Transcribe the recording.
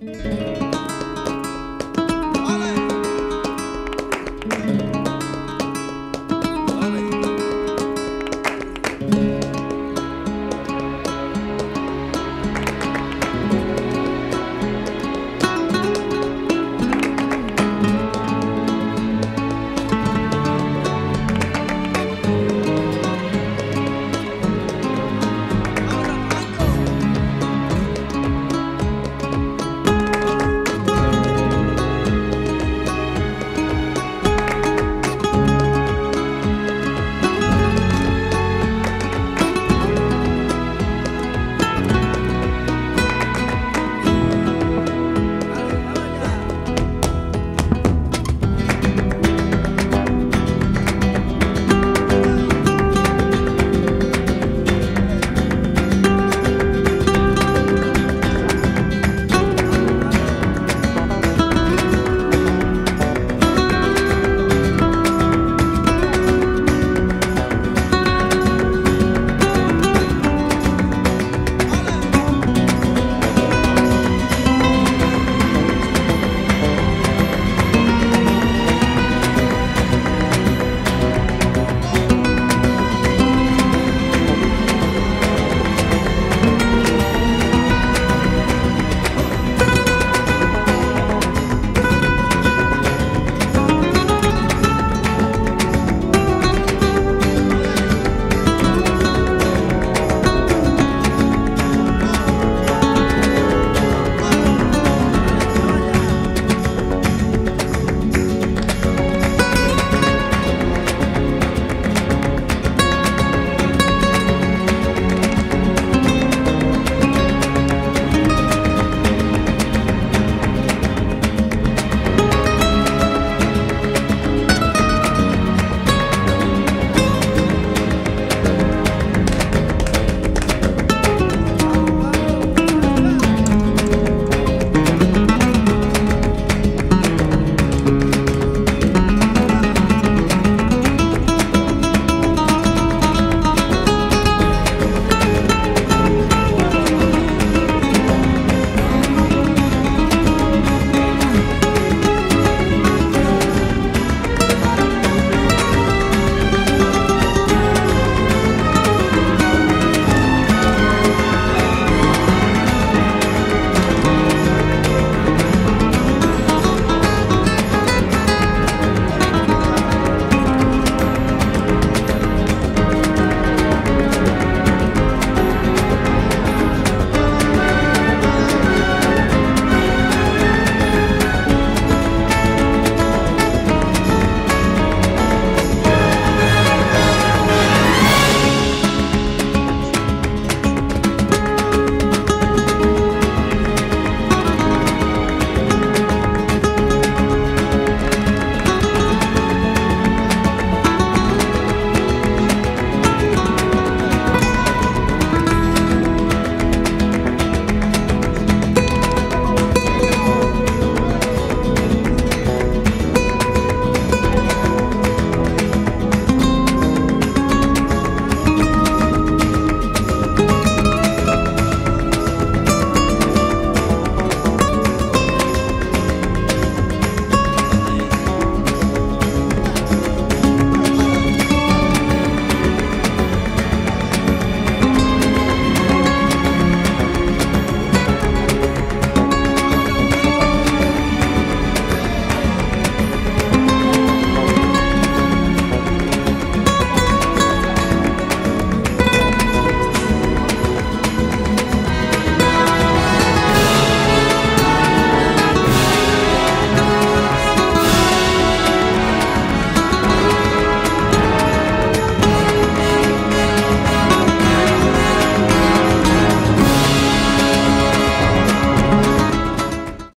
Música